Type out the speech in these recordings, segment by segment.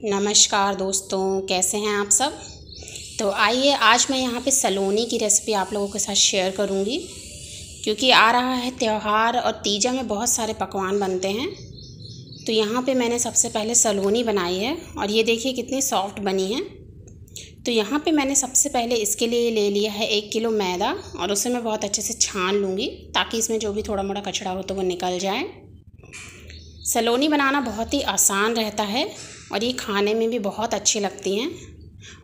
नमस्कार दोस्तों, कैसे हैं आप सब? तो आइए, आज मैं यहाँ पे सलोनी की रेसिपी आप लोगों के साथ शेयर करूँगी, क्योंकि आ रहा है त्यौहार और तीजा में बहुत सारे पकवान बनते हैं। तो यहाँ पे मैंने सबसे पहले सलोनी बनाई है और ये देखिए कितनी सॉफ्ट बनी है। तो यहाँ पे मैंने सबसे पहले इसके लिए ले लिया है एक किलो मैदा और उसे मैं बहुत अच्छे से छान लूँगी, ताकि इसमें जो भी थोड़ा मोड़ा कचरा हो तो वो निकल जाए। सलोनी बनाना बहुत ही आसान रहता है और ये खाने में भी बहुत अच्छी लगती हैं।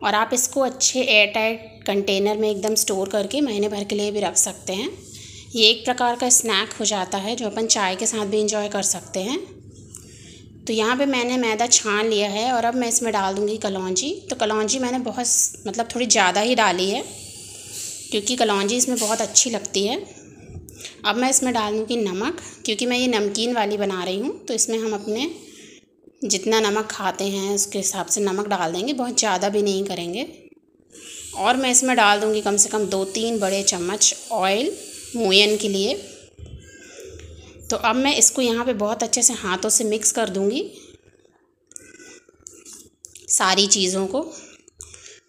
और आप इसको अच्छे एयर टाइट कंटेनर में एकदम स्टोर करके महीने भर के लिए भी रख सकते हैं। ये एक प्रकार का स्नैक हो जाता है जो अपन चाय के साथ भी इंजॉय कर सकते हैं। तो यहाँ पे मैंने मैदा छान लिया है और अब मैं इसमें डाल दूँगी कलौजी। तो कलौंजी मैंने बहुत मतलब थोड़ी ज़्यादा ही डाली है, क्योंकि कलौंजी इसमें बहुत अच्छी लगती है। अब मैं इसमें डाल दूँगी नमक, क्योंकि मैं ये नमकीन वाली बना रही हूँ तो इसमें हम अपने जितना नमक खाते हैं, उसके हिसाब से नमक डाल देंगे। बहुत ज़्यादा भी नहीं करेंगे। और मैं इसमें डाल दूँगी कम से कम दो तीन बड़े चम्मच ऑयल मोयन के लिए। तो अब मैं इसको यहाँ पे बहुत अच्छे से हाथों से मिक्स कर दूँगी सारी चीज़ों को।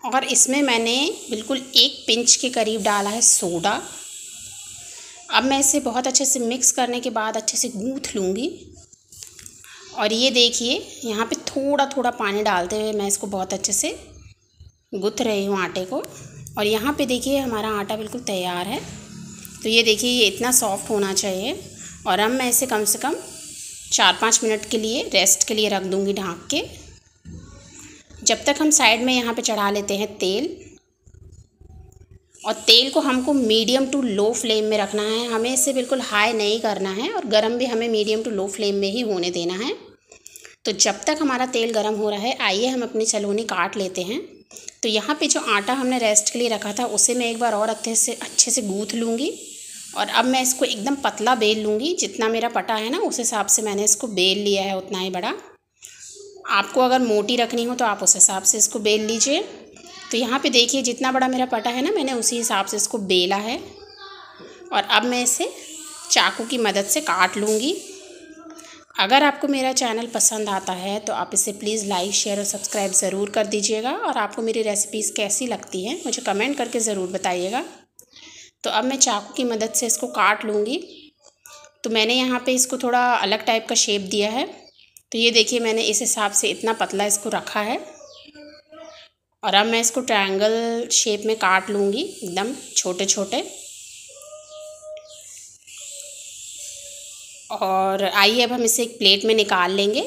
और इसमें मैंने बिल्कुल एक पिंच के करीब डाला है सोडा। अब मैं इसे बहुत अच्छे से मिक्स करने के बाद अच्छे से गूँथ लूँगी। और ये देखिए, यहाँ पे थोड़ा थोड़ा पानी डालते हुए मैं इसको बहुत अच्छे से गुथ रही हूँ आटे को। और यहाँ पे देखिए, हमारा आटा बिल्कुल तैयार है। तो ये देखिए, ये इतना सॉफ्ट होना चाहिए। और अब मैं इसे कम से कम चार पाँच मिनट के लिए, रेस्ट के लिए रख दूँगी ढाँक के। जब तक हम साइड में यहाँ पे चढ़ा लेते हैं तेल और तेल को हमको मीडियम टू लो फ्लेम में रखना है। हमें इसे बिल्कुल हाई नहीं करना है और गरम भी हमें मीडियम टू लो फ्लेम में ही होने देना है। तो जब तक हमारा तेल गरम हो रहा है, आइए हम अपनी सलोनी काट लेते हैं। तो यहाँ पे जो आटा हमने रेस्ट के लिए रखा था, उसे मैं एक बार और अच्छे से अच्छे से गूँथ लूँगी। और अब मैं इसको एकदम पतला बेल लूँगी, जितना मेरा पटा है ना, उस हिसाब से मैंने इसको बेल लिया है, उतना ही बड़ा। आपको अगर मोटी रखनी हो तो आप उस हिसाब से इसको बेल लीजिए। तो यहाँ पे देखिए जितना बड़ा मेरा पटा है ना, मैंने उसी हिसाब से इसको बेला है। और अब मैं इसे चाकू की मदद से काट लूँगी। अगर आपको मेरा चैनल पसंद आता है तो आप इसे प्लीज़ लाइक, शेयर और सब्सक्राइब ज़रूर कर दीजिएगा। और आपको मेरी रेसिपीज़ कैसी लगती हैं, मुझे कमेंट करके ज़रूर बताइएगा। तो अब मैं चाकू की मदद से इसको काट लूँगी। तो मैंने यहाँ पे इसको थोड़ा अलग टाइप का शेप दिया है। तो ये देखिए मैंने इस हिसाब से इतना पतला इसको रखा है। और अब मैं इसको ट्रायंगल शेप में काट लूँगी, एकदम छोटे छोटे और आइए अब हम इसे एक प्लेट में निकाल लेंगे।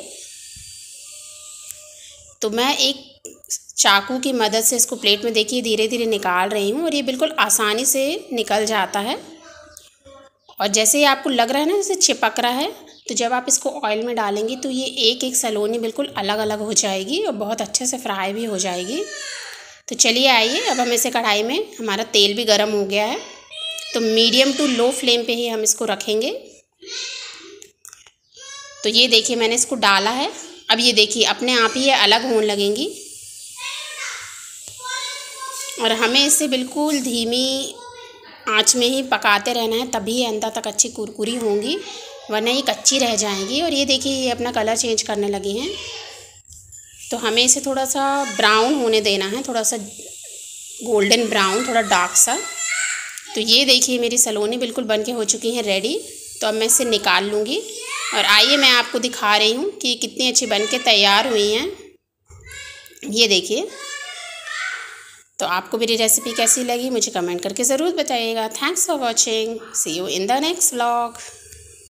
तो मैं एक चाकू की मदद से इसको प्लेट में देखिए धीरे धीरे निकाल रही हूँ और ये बिल्कुल आसानी से निकल जाता है। और जैसे ही आपको लग रहा है ना, जैसे चिपक रहा है तो जब आप इसको ऑयल में डालेंगी तो ये एक एक सलोनी बिल्कुल अलग अलग हो जाएगी और बहुत अच्छे से फ्राई भी हो जाएगी। तो चलिए आइए, अब हम इसे कढ़ाई में, हमारा तेल भी गर्म हो गया है। तो मीडियम टू लो फ्लेम पे ही हम इसको रखेंगे। तो ये देखिए, मैंने इसको डाला है। अब ये देखिए, अपने आप ही ये अलग होने लगेंगी। और हमें इसे बिल्कुल धीमी आँच में ही पकाते रहना है, तभी अंदर तक अच्छी कुरकुरी होंगी। वरना ये कच्ची रह जाएँगी और ये देखिए, ये अपना कलर चेंज करने लगी हैं। तो हमें इसे थोड़ा सा ब्राउन होने देना है, थोड़ा सा गोल्डन ब्राउन थोड़ा डार्क सा। तो ये देखिए, मेरी सलोनी बिल्कुल बन के हो चुकी हैं रेडी तो अब मैं इसे निकाल लूँगी। और आइए, मैं आपको दिखा रही हूँ कि कितनी अच्छी बन के तैयार हुई हैं। ये देखिए। तो आपको मेरी रेसिपी कैसी लगी, मुझे कमेंट करके ज़रूर बताइएगा। Thanks for watching see you in the next vlog